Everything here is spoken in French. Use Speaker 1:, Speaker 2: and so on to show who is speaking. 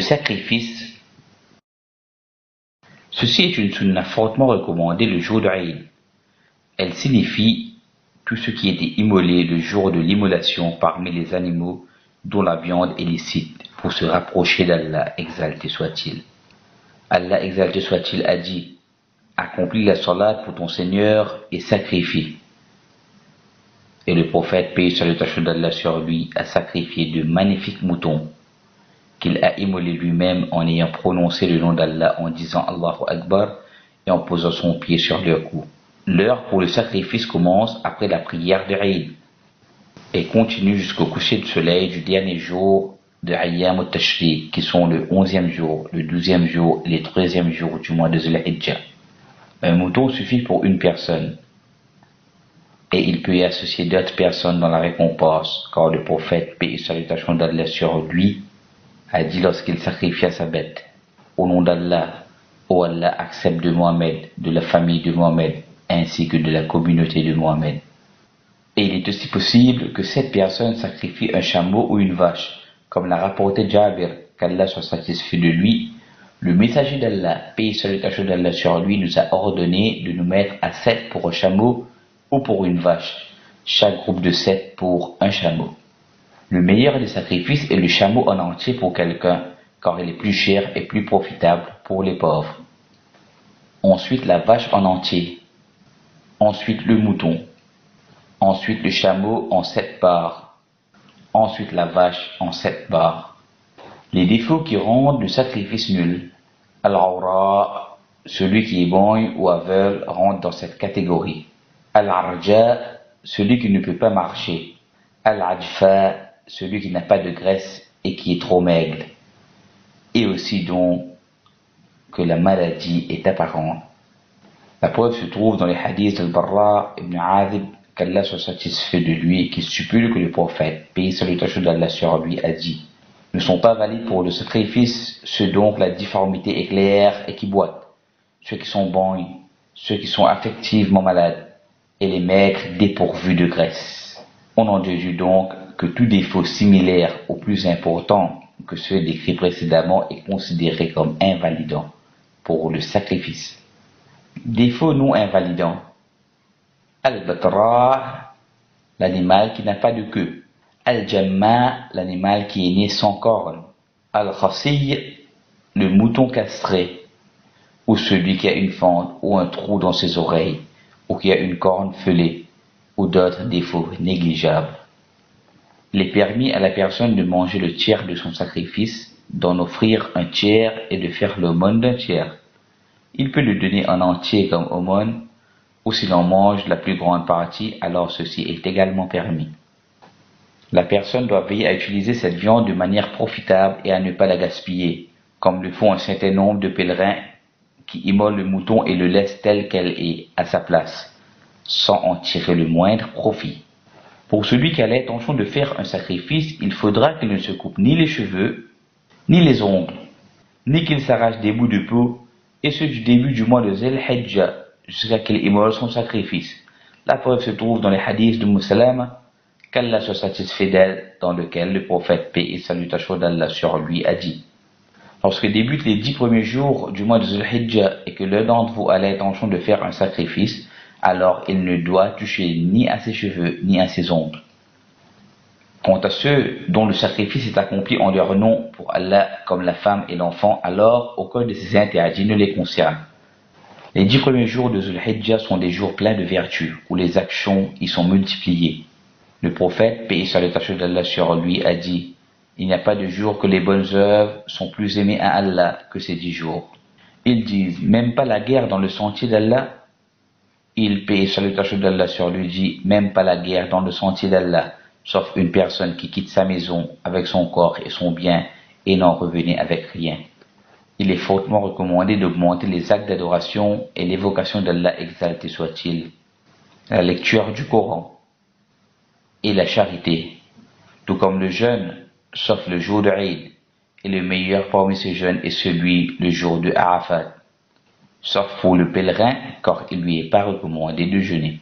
Speaker 1: sacrifice, ceci est une sunna fortement recommandée le jour de. Elle signifie tout ce qui était immolé le jour de l'immolation parmi les animaux dont la viande est licite pour se rapprocher d'Allah, exalté soit-il. Allah exalté soit-il a dit Accomplis la salat pour ton Seigneur et sacrifie. Et le prophète, paix salutation d'Allah sur lui, a sacrifié de magnifiques moutons qu'il a immolés lui-même en ayant prononcé le nom d'Allah en disant Allahu Akbar et en posant son pied sur leur cou. L'heure pour le sacrifice commence après la prière de Eid et continue jusqu'au coucher du soleil du dernier jour de Ayyam al-Tashriq, qui sont le onzième jour, le douzième jour et les treizièmes jours du mois de Zulhijjah. Un mouton suffit pour une personne et il peut y associer d'autres personnes dans la récompense, car le prophète, paix et salutation d'Allah sur lui, a dit lorsqu'il sacrifia sa bête, au nom d'Allah, ô Allah accepte de Mohamed, de la famille de Mohamed, ainsi que de la communauté de Mohamed. Et il est aussi possible que cette personne sacrifie un chameau ou une vache, comme l'a rapporté Jabir, qu'Allah soit satisfait de lui. Le messager d'Allah, paix et salutation d'Allah sur lui, nous a ordonné de nous mettre à sept pour un chameau ou pour une vache, chaque groupe de sept pour un chameau. Le meilleur des sacrifices est le chameau en entier pour quelqu'un, car il est plus cher et plus profitable pour les pauvres. Ensuite la vache en entier, ensuite le mouton, ensuite le chameau en sept parts, ensuite la vache en sept parts. Les défauts qui rendent le sacrifice nul, al-awra, celui qui est bon ou aveugle, rentre dans cette catégorie. Al-arja, celui qui ne peut pas marcher. Al-adfa, celui qui n'a pas de graisse et qui est trop maigre. Et aussi donc que la maladie est apparente. La preuve se trouve dans les hadiths d'Al-Barra ibn Azib, qu'Allah soit satisfait de lui et qui supplie que le prophète, paix salutation d'Allah sur lui, a dit Ne sont pas valides pour le sacrifice ceux dont la difformité est claire et qui boitent, ceux qui sont bons, ceux qui sont affectivement malades, et les maigres dépourvus de graisse. On en déduit donc que tout défaut similaire au plus important que ceux décrits précédemment est considéré comme invalidant pour le sacrifice. Défaut non invalidant. Al-Batra, l'animal qui n'a pas de queue. Al-Jamma, l'animal qui est né sans corne. Al-Khasiy, le mouton castré, ou celui qui a une fente ou un trou dans ses oreilles, ou qui a une corne felée, ou d'autres défauts négligeables. Il est permis à la personne de manger le tiers de son sacrifice, d'en offrir un tiers et de faire l'aumône d'un tiers. Il peut le donner en entier comme aumône, ou s'il en mange la plus grande partie, alors ceci est également permis. La personne doit veiller à utiliser cette viande de manière profitable et à ne pas la gaspiller, comme le font un certain nombre de pèlerins qui immolent le mouton et le laissent tel qu'elle est à sa place, sans en tirer le moindre profit. Pour celui qui a l'intention de faire un sacrifice, il faudra qu'il ne se coupe ni les cheveux, ni les ongles, ni qu'il s'arrache des bouts de peau, et ce du début du mois de Zul Hijjah jusqu'à qu'il immole son sacrifice. La preuve se trouve dans les hadiths de Moussalama, qu'Allah soit satisfait d'elle, dans lequel le prophète paix et salutation d'Allah sur lui a dit. Lorsque débutent les dix premiers jours du mois de Zulhijjah et que l'un d'entre vous a l'intention de faire un sacrifice, alors il ne doit toucher ni à ses cheveux ni à ses ongles. Quant à ceux dont le sacrifice est accompli en leur nom pour Allah comme la femme et l'enfant, alors aucun de ces interdits ne les concerne. Les dix premiers jours de Zulhijjah sont des jours pleins de vertus, où les actions y sont multipliées. Le prophète, paix et d'Allah sur lui, a dit il n'y a pas de jour que les bonnes œuvres sont plus aimées à Allah que ces dix jours. Ils disent, même pas la guerre dans le sentier d'Allah Il paie salutation d'Allah sur lui dit, même pas la guerre dans le sentier d'Allah, sauf une personne qui quitte sa maison avec son corps et son bien et n'en revenait avec rien. Il est fortement recommandé d'augmenter les actes d'adoration et l'évocation d'Allah exalté soit-il, la lecture du Coran et la charité, tout comme le jeûne sauf le jour de Eid, et le meilleur parmi ces jeunes est celui le jour de Arafat, sauf pour le pèlerin, car il lui est pas recommandé de jeûner.